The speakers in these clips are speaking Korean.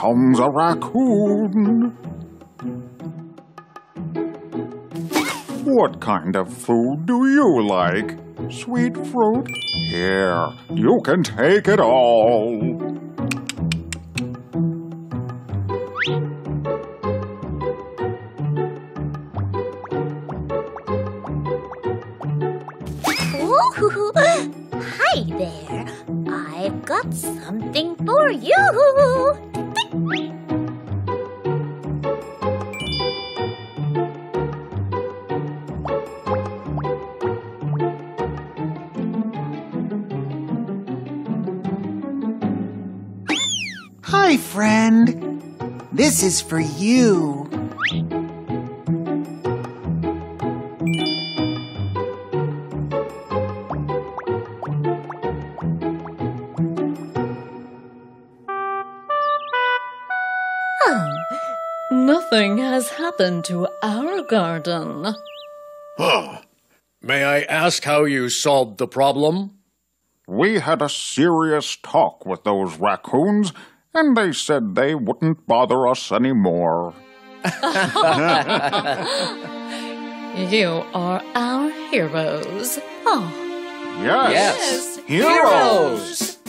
comes a raccoon. What kind of food do you like? Sweet fruit? Here, you can take it all. Ooh, hi there. I've got something for you. Hi, friend. This is for you. Nothing has happened to our garden. Huh. May I ask how you solved the problem? We had a serious talk with those raccoons, and they said they wouldn't bother us anymore. You are our heroes. Oh, Yes, Yes, heroes. Woohoo!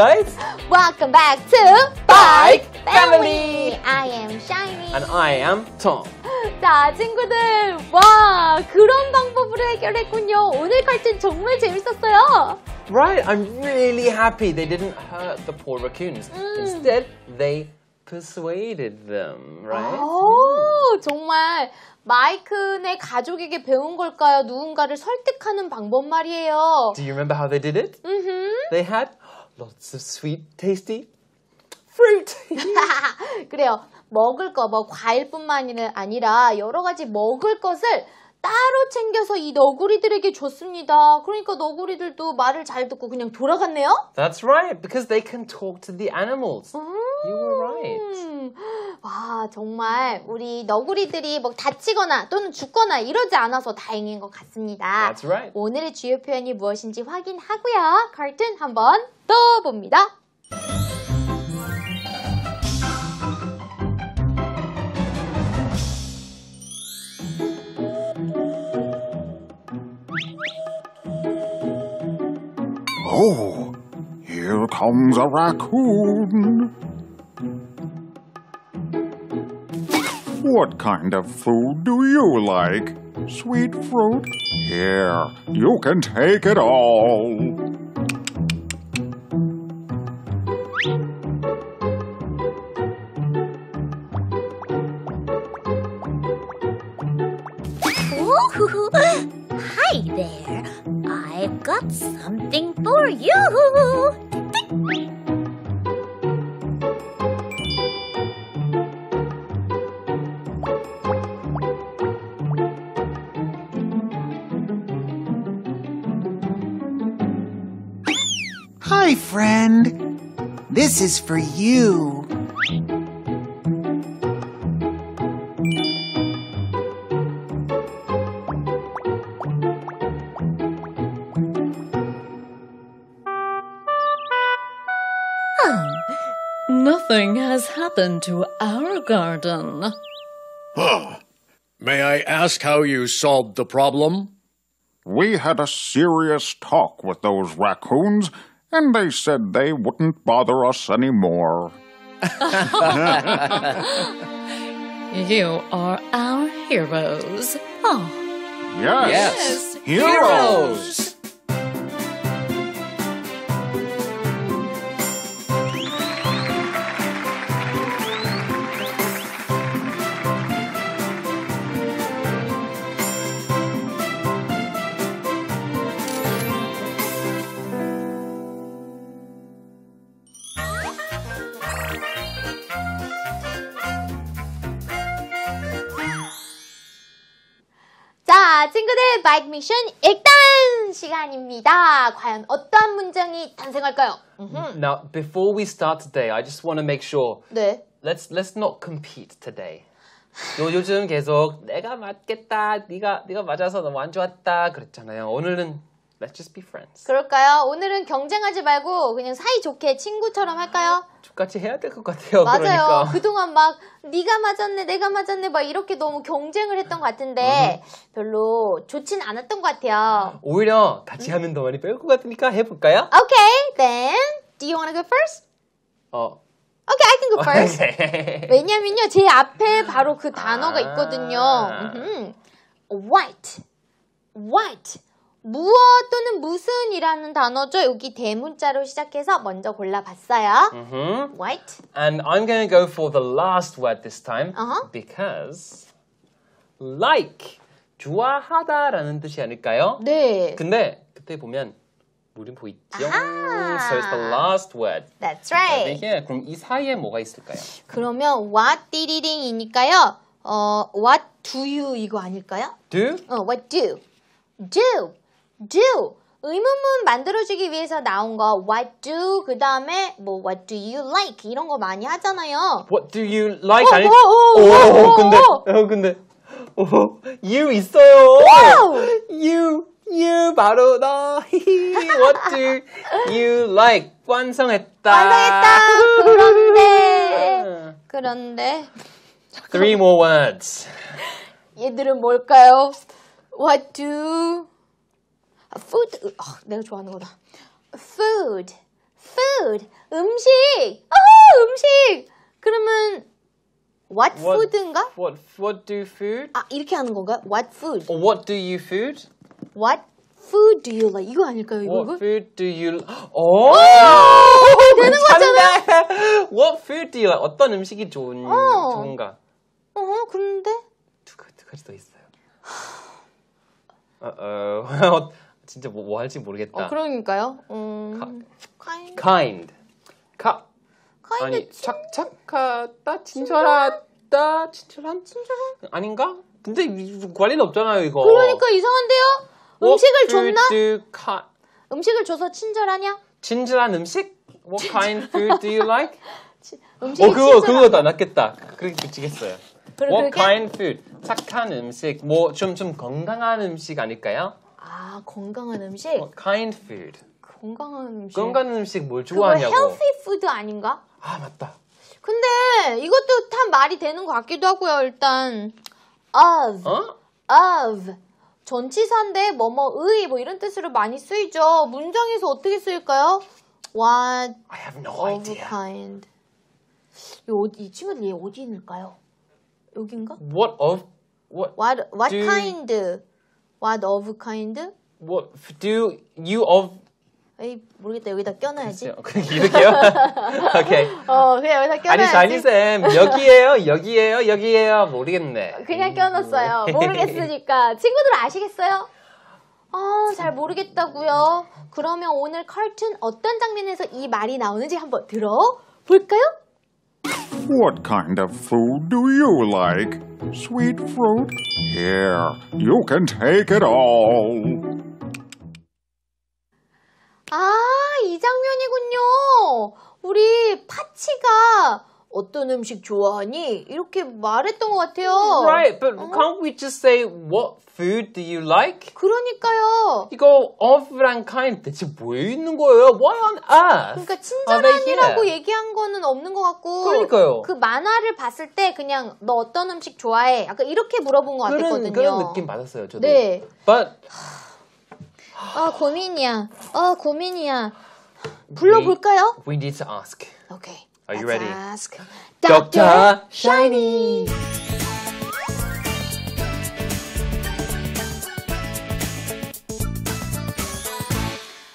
Guys! Welcome back to Bike Family. I am Shiny. And I am Tom. 자, 친구들. 와, 그런 방법으로 해결했군요. 오늘 칼튼 정말 재밌었어요. Right, I'm really happy they didn't hurt the poor raccoons. Instead, they persuaded them, right? 오, 정말 마이크네 가족에게 배운 걸까요? 누군가를 설득하는 방법 말이에요. Do you remember how they did it? 음흠. They had lots of sweet, tasty fruit. 그래요. 먹을 거, 뭐 과일뿐만 아니라 여러 가지 먹을 것을 따로 챙겨서 이 너구리들에게 줬습니다. 그러니까 너구리들도 말을 잘 듣고 그냥 돌아갔네요. That's right, because they can talk to the animals. You were right. 음, 와, 정말 우리 너구리들이 뭐 다치거나 또는 죽거나 이러지 않아서 다행인 것 같습니다. That's right. 오늘의 주요 표현이 무엇인지 확인하고요. 카툰 한번 또 봅니다. Oh, here comes a raccoon. What kind of food do you like? Sweet fruit? Here, you can take it all. Hi there. I've got something for you. This is for you. Oh, nothing has happened to our garden. Huh. May I ask how you solved the problem? We had a serious talk with those raccoons, and they said they wouldn't bother us anymore. You are our heroes. Oh, Yes, Yes, heroes. 자, 오늘의 바이크 미션 일단 시간입니다. 과연 어떠한 문장이 탄생할까요? Now, before we start today, I just want to make sure 네. let's let's not compete today. 요 요즘 계속 내가 맞겠다, 네가 네가 맞아서 너무 안 좋았다 그랬잖아요. 오늘은 let's just be friends. 그럴까요? 오늘은 경쟁하지 말고 그냥 사이좋게 친구처럼 할까요? 똑같이 해야 될 것 같아요. 맞아요. 그러니까. 그동안 막 네가 맞았네, 내가 맞았네 막 이렇게 너무 경쟁을 했던 것 같은데 별로 좋진 않았던 것 같아요. 오히려 같이 하면 더 많이 배울 것 같으니까 해볼까요? Okay, then do you want to go first? 어. Okay, I can go first. 오케이. 왜냐면요, 제 앞에 바로 그 단어가 아. 있거든요. white, white. 무엇 또는 무슨이라는 단어죠. 여기 대문자로 시작해서 먼저 골라봤어요. Mhm. white. And I'm going to go for the last word this time Uh-huh. because like 좋아하다라는 뜻이 아닐까요? 네. 근데 그때 보면 물음표 있죠. 아하. So it's the last word. That's 네, right. 이게 그럼 이 사이에 뭐가 있을까요? 그러면 what 띠리링이니까요. 어, what do you 이거 아닐까요? Do? 어, what do? do. Do. 의문문 만들어주기 위해서 나온 거 what do 그 다음에 뭐 what do you like 이런 거 많이 하잖아요. What do you like? 어, 아니, 어, 어, 어, 어, 근데, 어. 어, 근데, 어, you 있어요. 와우. you, you 바로 너. What do you like? 완성했다. 완성했다. 그런데 그런데 Three more words. 얘들은 뭘까요? What do food? 아, 내가 좋아하는 거다. Food, food, 음식. 아, 음식. 그러면 what, What- food인가? What, what do food? 아 이렇게 하는 건가? What food? Or what do you food? What food do you like? 이거 아닐까요? 이거? What 이거? food do you 어 되는 거잖아. What food do you like? 어떤 음식이 좋은 어. 좋은가? 어, 그런데 두, 가- 가지 더 있어요. 어, 진짜 뭐, 뭐 할지 모르겠다. 어, 그러니까요. 음, kind, kind. 카 kind 아니 착 착하다 친절하다 친절한 친절한 아닌가? 근데 이- 관리는 없잖아요 이거. 그러니까 이상한데요? 음식을 줬나? ca- 음식을 줘서 친절하냐? 친절한 음식? What kind food do you like? 음식이 어 그거 친절한 그거 더 낫겠다. 그렇게 붙이겠어요. What kind food? 착한 음식. 뭐 좀좀 건강한 음식 아닐까요? 아 건강한 음식? What kind food? 건강한 음식. 건강한 음식 뭘 그거 좋아하냐고. healthy food 아닌가? 아 맞다. 근데 이것도 참 말이 되는 것 같기도 하고요. 일단 of, 어? of 전치사인데 뭐뭐의 뭐 이런 뜻으로 많이 쓰이죠. 문장에서 어떻게 쓰일까요? What I have no of idea. kind. 이, 어디, 이 친구들 얘 어디 있을까요? 여긴가? What of what What what Do- kind? What of kind? what do you of 에이 모르겠다 여기다 껴놔야지. 이렇게요? 오케이. 어 그냥 여기다 아니 껴놔야지. 자니쌤 여기에요 여기에요 여기에요 모르겠네. 그냥 껴놨어요. 모르겠으니까 친구들 아시겠어요? 아, 잘 모르겠다고요. 그러면 오늘 칼툰 어떤 장면에서 이 말이 나오는지 한번 들어볼까요? What kind of food do you like? Sweet fruit? Here, you can take it all. 아, 이 장면이군요. 우리 파치가 어떤 음식 좋아하니? 이렇게 말했던 것 같아요. Right, but can't we just say what food do you like? 그러니까요. 이거 of랑 kind 대체 뭐에 있는 거예요? Why on earth? 그러니까 친절한이라고? 얘기한 거는 없는 것 같고 그러니까요. 그 만화를 봤을 때 그냥 너 어떤 음식 좋아해? 약간 이렇게 물어본 것 그런 같았거든요. 그런 느낌 받았어요 저도. 네. But 아 고민이야. 아 고민이야. 불러볼까요? we need to ask. 오케이. Are you ready? ask Dr. Shiny.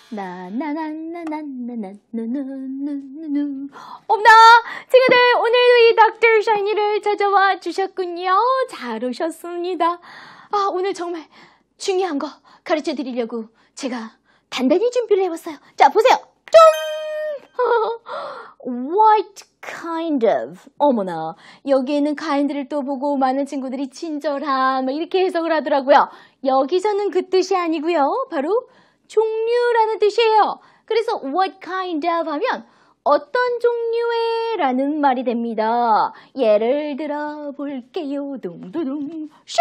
나나나나나나나나나나나나 없나? 친구들 오늘도 이 닥터 샤이니를 찾아와 주셨군요. 잘 오셨습니다. 아 오늘 정말 중요한 거 가르쳐 드리려고 제가 단단히 준비를 해봤어요. 자 보세요. 짠! What kind of? 어머나 여기에는 kind를 또 보고 많은 친구들이 친절한 막 이렇게 해석을 하더라고요. 여기서는 그 뜻이 아니고요. 바로 종류라는 뜻이에요. 그래서 what kind of 하면 어떤 종류의 라는 말이 됩니다. 예를 들어 볼게요. 둥두둥 슉!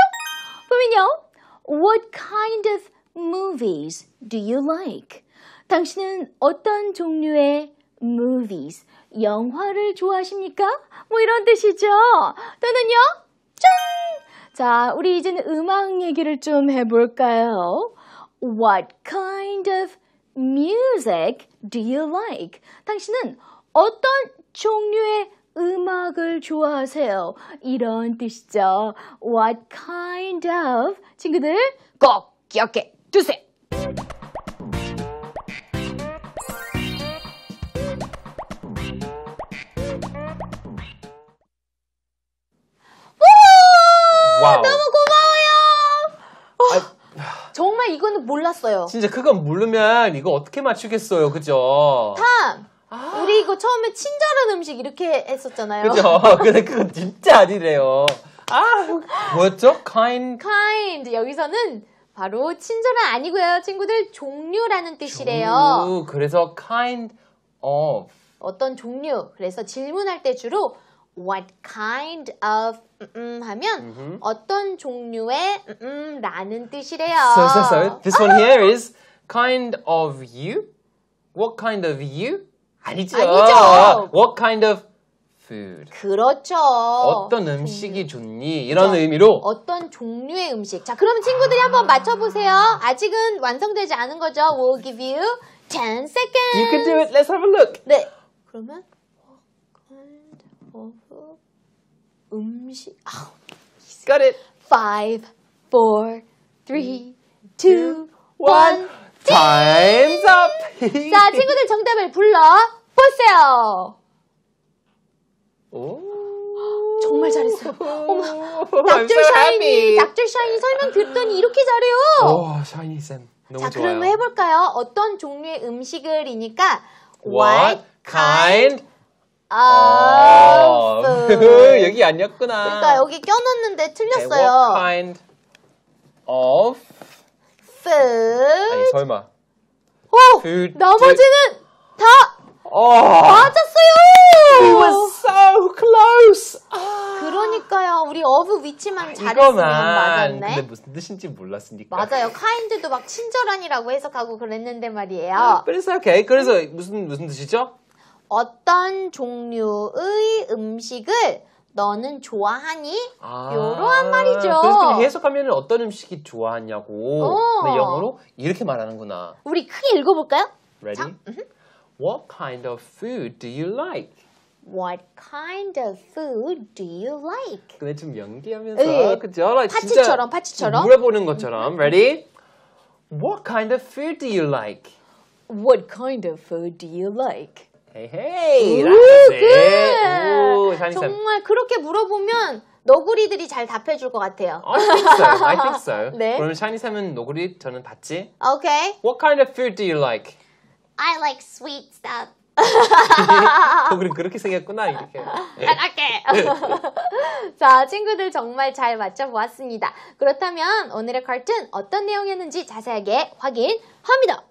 보면요. What kind of movies do you like? 당신은 어떤 종류의 movies, 영화를 좋아하십니까? 뭐 이런 뜻이죠. 또는요. 짠! 자, 우리 이제는 음악 얘기를 좀 해볼까요? What kind of music do you like? 당신은 어떤 종류의 음악을 좋아하세요? 이런 뜻이죠. What kind of? 친구들 꼭 기억해 두세요. 몰랐어요. 진짜 그건 모르면 이거 어떻게 맞추겠어요, 그죠? 탐, 우리 이거 처음에 친절한 음식 이렇게 했었잖아요. 그죠? 근데 그건 진짜 아니래요. 아, 뭐였죠? kind. kind 여기서는 바로 친절한 아니고요. 친구들 종류라는 뜻이래요. 오, 그래서 kind of. 어떤 종류. 그래서 질문할 때 주로 what kind of 음, 음, 하면 어떤 종류의 음, 음, 라는 뜻이래요. So, so, so. This one here is kind of you. What kind of you? 아니죠. 아니죠. What kind of food? 그렇죠. 어떤 음식이 좋니? 이런 의미로 어떤 종류의 음식. 자, 그러면 친구들이 한번 맞춰보세요. 아직은 완성되지 않은 거죠. We'll give you 10 seconds. You can do it. Let's have a look. 네. 그러면 what kind of 음식. 아, Got it. 5, 4, 3, 2, 1. Time's up. 자, 친구들 정답을 불러 보세요. 오. 정말 잘했어요. 어머, 닥터 샤이니. 닥터 샤이니 설명 듣더니 이렇게 잘해요. 오, 샤이니 쌤. 자. 그럼 해볼까요? 어떤 종류의 음식을이니까 What kind food. 여기 아니었구나. 그러니까 여기 껴놨는데 틀렸어요. What kind of food. 아니 설마. 오, food 나머지는 다 어. 맞았어요. It was so close. 아, 그러니까요. 우리 of 위치만 잘했으면 이거만. 맞았네. 근데 무슨 뜻인지 몰랐으니까. 맞아요. kind도 막 친절한이라고 해석하고 그랬는데 말이에요. But it's okay. 그래서 무슨 무슨 뜻이죠? 어떤 종류의 음식을 너는 좋아하니? 아, 요러한 말이죠. 그래서 해석하면 어떤 음식이 좋아하냐고. 어. 근데 영어로 이렇게 말하는구나. 우리 크게 읽어볼까요? Ready? What kind of food do you like? What kind of food do you like? 근데 좀 연기하면서 네. 그죠? Like 파치처럼, 진짜 파치처럼. 물어보는 것처럼. Ready? What kind of food do you like? What kind of food do you like? Hey, hey, 오. 오. 정말 그렇게 물어보면 너구리들이 잘 답해줄 것 같아요. I think so. I think so. 네. 그러면 샤니 쌤은 노구리 저는 봤지? Okay. What kind of food do you like? I like sweet stuff. 노구리 그렇게 생겼구나 이렇게. 나갈게. 자, 친구들 정말 잘 맞춰보았습니다. 그렇다면 오늘의 칼튼 어떤 내용이었는지 자세하게 확인합니다.